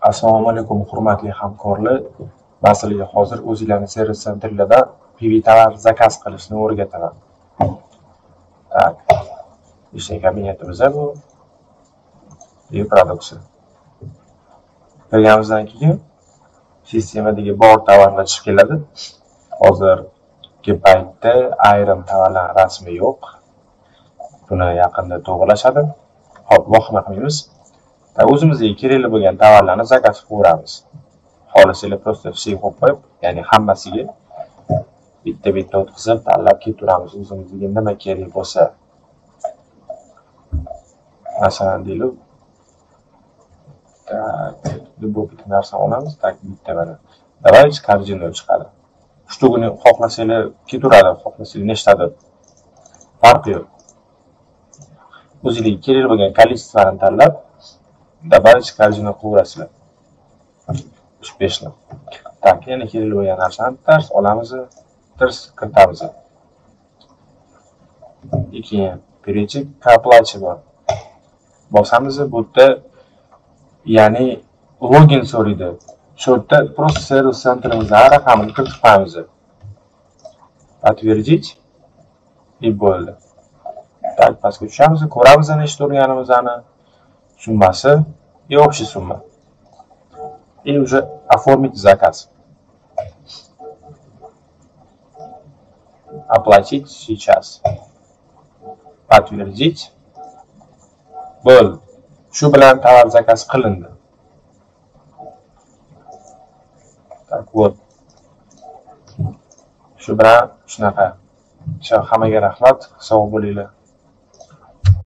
assalomu alaykum hurmatli hamkorlar. Masalaga hozir o'zinglarni servis sentrlarida pv tovar zakaz qilishni o'rgataman. Так ishchi kabinetimiz bu. Pv production kirganimizdan keyin sistemadagi bor tovarlar chiqib keladi. Hozirgi paytda ayrim tovarlar rasmi yo'q. Buni yaqinda to'g'irlashadi hop vahima qilmaymiz. O'zimizga kerakli bo'lgan tovarlarni zakaz qilaveramiz xohlasanglar просто все qo'yib qo'yib ya'ni hammasiga bitta bitta o'tkazib tanlab ketaveramiz o'zimizga nima kerak bo'lsa. Masalan deylik любой bitta narsani olamiz так bitta mana давайте корзина chiqadi. Shtugini xohlasanglar ketaveradi xohlasanglar nechtadir farqi yo'q. O'zinglarga kerakli bo'lgan количествоni tanlab добавить корзина qilaverasizlar uch beshni так yana kerakli bo'lgan narsani tars olamiz tirs kiritamiz и keyin перейти к bor bosamiz bu yerda ya'ni login so'raydi shu yerda просто servis sentrimizni raqamini kiritib qo'yamiz подтвердить и bo'ldi так pastga tushamiz ko'ramiz nechta urganimizni summasi и общая сумма и уже оформить заказ. Оплатить сейчас. Подтвердить. Bo'ldi shu bilan tovar zakaz qilindi. Так вот. Shu bilan shunaqa. Hammaga rahmat. Sog' bo'linglar.